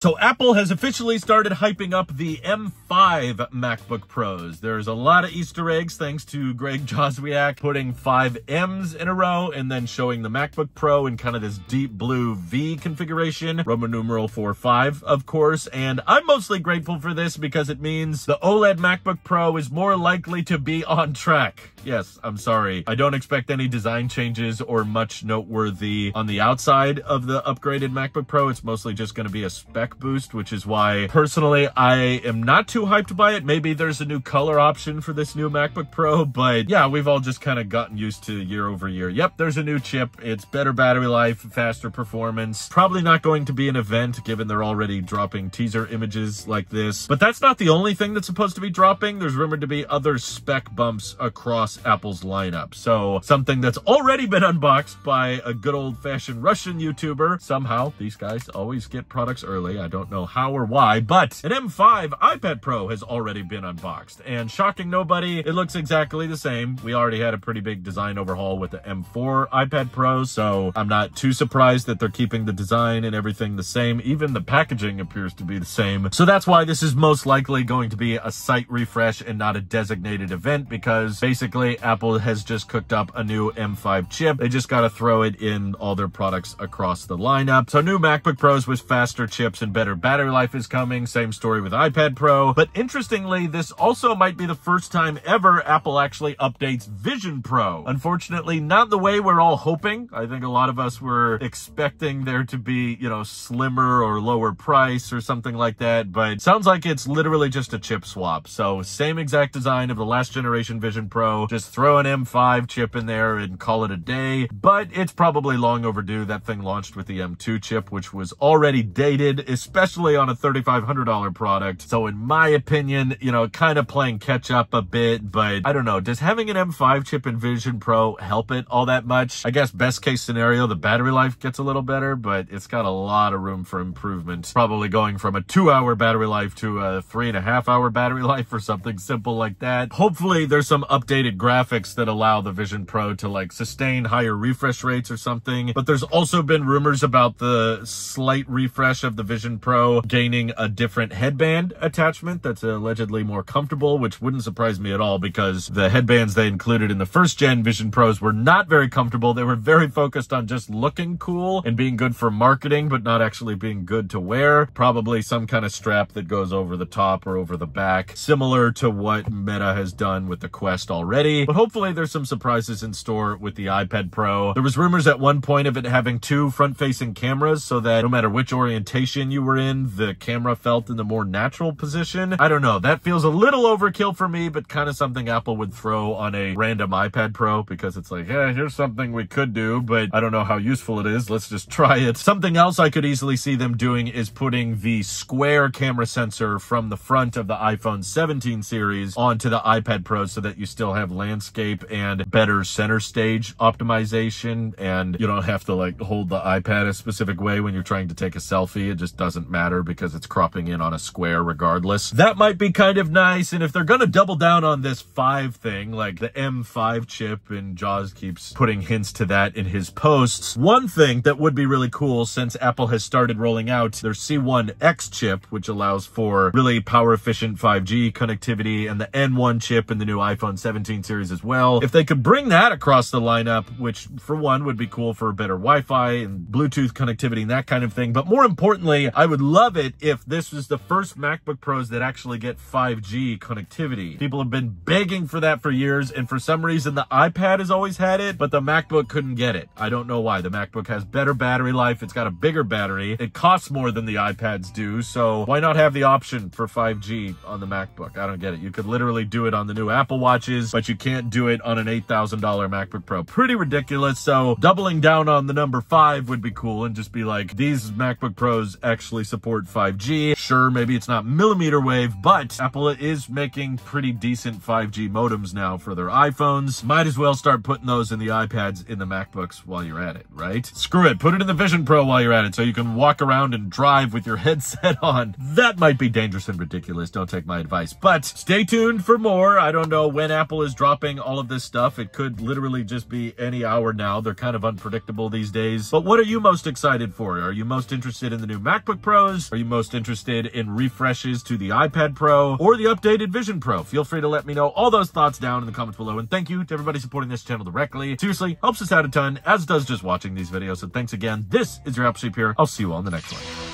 So Apple has officially started hyping up the M5 MacBook Pros. There's a lot of Easter eggs thanks to Greg Joswiak putting five M's in a row and then showing the MacBook Pro in kind of this deep blue V configuration, Roman numeral 45, of course. And I'm mostly grateful for this because it means the OLED MacBook Pro is more likely to be on track. Yes, I'm sorry. I don't expect any design changes or much noteworthy on the outside of the upgraded MacBook Pro. It's mostly just going to be a spec boost, which is why personally I am not too hyped by it. Maybe there's a new color option for this new MacBook Pro, but yeah, we've all just kind of gotten used to year over year. Yep, there's a new chip. It's better battery life, faster performance. Probably not going to be an event given they're already dropping teaser images like this. But that's not the only thing that's supposed to be dropping. There's rumored to be other spec bumps across Apple's lineup. So something that's already been unboxed by a good old fashioned Russian YouTuber. Somehow these guys always get products early. I don't know how or why, but an M5 iPad Pro has already been unboxed and shocking nobody, it looks exactly the same. We already had a pretty big design overhaul with the M4 iPad Pro, so I'm not too surprised that they're keeping the design and everything the same. Even the packaging appears to be the same. So that's why this is most likely going to be a site refresh and not a designated event because basically Apple has just cooked up a new M5 chip. They just got to throw it in all their products across the lineup. So new MacBook Pros with faster chips and better battery life is coming. Same story with iPad Pro. But interestingly, this also might be the first time ever Apple actually updates Vision Pro. Unfortunately, not the way we're all hoping. I think a lot of us were expecting there to be, you know, slimmer or lower price or something like that. But sounds like it's literally just a chip swap. So same exact design of the last generation Vision Pro, just just throw an M5 chip in there and call it a day. But it's probably long overdue. That thing launched with the M2 chip, which was already dated, especially on a $3,500 product. So in my opinion, you know, kind of playing catch up a bit, but I don't know. Does having an M5 chip in Vision Pro help it all that much? I guess best case scenario, the battery life gets a little better, but it's got a lot of room for improvement. Probably going from a two hour battery life to a three and a half hour battery life or something simple like that. Hopefully there's some updated graphics that allow the Vision Pro to like sustain higher refresh rates or something. But there's also been rumors about the slight refresh of the Vision Pro gaining a different headband attachment that's allegedly more comfortable, which wouldn't surprise me at all because the headbands they included in the first gen Vision Pros were not very comfortable. They were very focused on just looking cool and being good for marketing, but not actually being good to wear. Probably some kind of strap that goes over the top or over the back, similar to what Meta has done with the Quest already but hopefully there's some surprises in store with the iPad Pro. There was rumors at one point of it having two front-facing cameras so that no matter which orientation you were in, the camera felt in the more natural position. I don't know. That feels a little overkill for me, but kind of something Apple would throw on a random iPad Pro because it's like, yeah, here's something we could do, but I don't know how useful it is. Let's just try it. Something else I could easily see them doing is putting the square camera sensor from the front of the iPhone 17 series onto the iPad Pro so that you still have landscape and better center stage optimization. And you don't have to like hold the iPad a specific way when you're trying to take a selfie. It just doesn't matter because it's cropping in on a square regardless. That might be kind of nice. And if they're going to double down on this five thing, like the M5 chip and Joz keeps putting hints to that in his posts, one thing that would be really cool since Apple has started rolling out their C1X chip, which allows for really power efficient 5G connectivity and the N1 chip in the new iPhone 17 series series as well. If they could bring that across the lineup, which for one would be cool for better Wi-Fi and Bluetooth connectivity and that kind of thing. But more importantly, I would love it if this was the first MacBook Pros that actually get 5G connectivity. People have been begging for that for years. And for some reason, the iPad has always had it, but the MacBook couldn't get it. I don't know why. The MacBook has better battery life. It's got a bigger battery. It costs more than the iPads do. So why not have the option for 5G on the MacBook? I don't get it. You could literally do it on the new Apple Watches, but you can't do it on an $8,000 MacBook Pro. Pretty ridiculous. So doubling down on the number five would be cool and just be like, these MacBook Pros actually support 5G. Sure, maybe it's not millimeter wave, but Apple is making pretty decent 5G modems now for their iPhones. Might as well start putting those in the iPads in the MacBooks while you're at it, right? Screw it, put it in the Vision Pro while you're at it so you can walk around and drive with your headset on. That might be dangerous and ridiculous. Don't take my advice, but stay tuned for more. I don't know when Apple is dropping all of this stuff. It could literally just be any hour now. They're kind of unpredictable these days. But what are you most excited for? Are you most interested in the new MacBook Pros? Are you most interested in refreshes to the iPad Pro or the updated Vision Pro? Feel free to let me know all those thoughts down in the comments below. And thank you to everybody supporting this channel directly. Seriously, helps us out a ton, as does just watching these videos. So thanks again. This is your Apple Sheep here. I'll see you all in the next one.